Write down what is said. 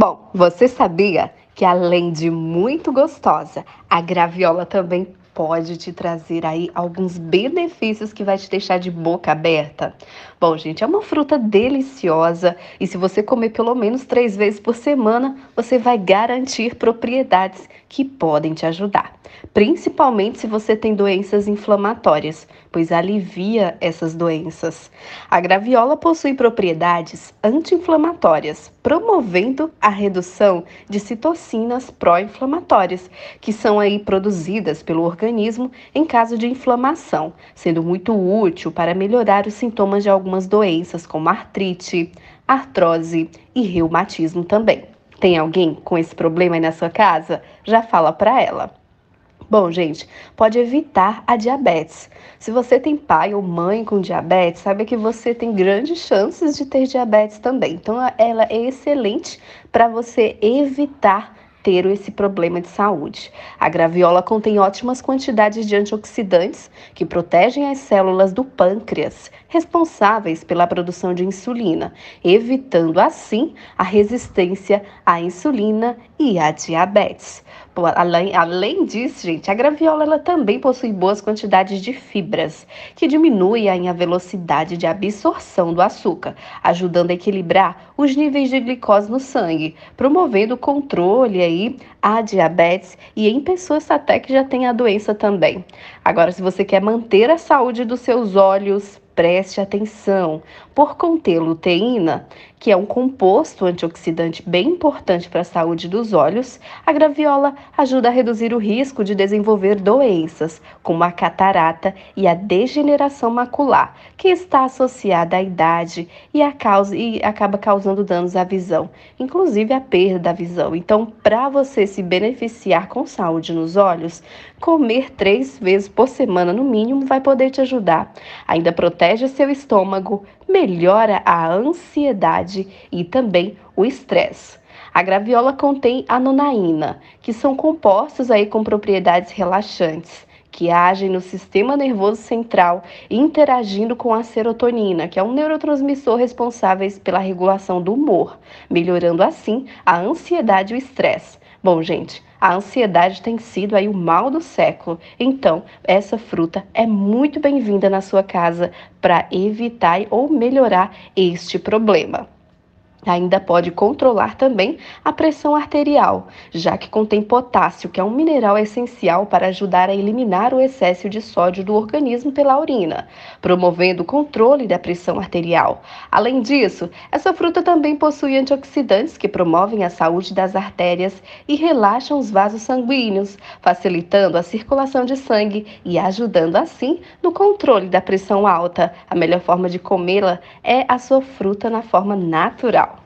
Bom, você sabia que além de muito gostosa, a graviola também pode te trazer aí alguns benefícios que vai te deixar de boca aberta. Bom, gente, é uma fruta deliciosa e se você comer pelo menos três vezes por semana, você vai garantir propriedades que podem te ajudar, principalmente se você tem doenças inflamatórias, pois alivia essas doenças. A graviola possui propriedades anti-inflamatórias, promovendo a redução de citocinas pró-inflamatórias, que são aí produzidas pelo organismo organismo em caso de inflamação, sendo muito útil para melhorar os sintomas de algumas doenças, como artrite, artrose e reumatismo também. Tem alguém com esse problema aí na sua casa? Já fala para ela. Bom, gente, pode evitar a diabetes. Se você tem pai ou mãe com diabetes, saiba que você tem grandes chances de ter diabetes também. Então, ela é excelente para você evitar ter esse problema de saúde. A graviola contém ótimas quantidades de antioxidantes que protegem as células do pâncreas, responsáveis pela produção de insulina, evitando assim a resistência à insulina e à diabetes. Além, além disso, gente, a graviola ela também possui boas quantidades de fibras, que diminuem a velocidade de absorção do açúcar, ajudando a equilibrar os níveis de glicose no sangue, promovendo o controle aí a diabetes e em pessoas até que já têm a doença também. Agora, se você quer manter a saúde dos seus olhos, preste atenção. Por conter luteína, que é um composto antioxidante bem importante para a saúde dos olhos, a graviola ajuda a reduzir o risco de desenvolver doenças, como a catarata e a degeneração macular, que está associada à idade e, a causa, e acaba causando danos à visão, inclusive a perda da visão. Então, para você se beneficiar com saúde nos olhos, comer três vezes por semana no mínimo vai poder te ajudar. Ainda protege seu estômago, melhora a ansiedade e também o estresse. A graviola contém anonaína, que são compostos aí com propriedades relaxantes, que agem no sistema nervoso central, interagindo com a serotonina, que é um neurotransmissor responsável pela regulação do humor, melhorando assim a ansiedade e o estresse. Bom, gente, a ansiedade tem sido aí o mal do século. Então, essa fruta é muito bem-vinda na sua casa para evitar ou melhorar este problema. Ainda pode controlar também a pressão arterial, já que contém potássio, que é um mineral essencial para ajudar a eliminar o excesso de sódio do organismo pela urina, promovendo o controle da pressão arterial. Além disso, essa fruta também possui antioxidantes que promovem a saúde das artérias e relaxam os vasos sanguíneos, facilitando a circulação de sangue e ajudando assim no controle da pressão alta. A melhor forma de comê-la é a sua fruta na forma natural.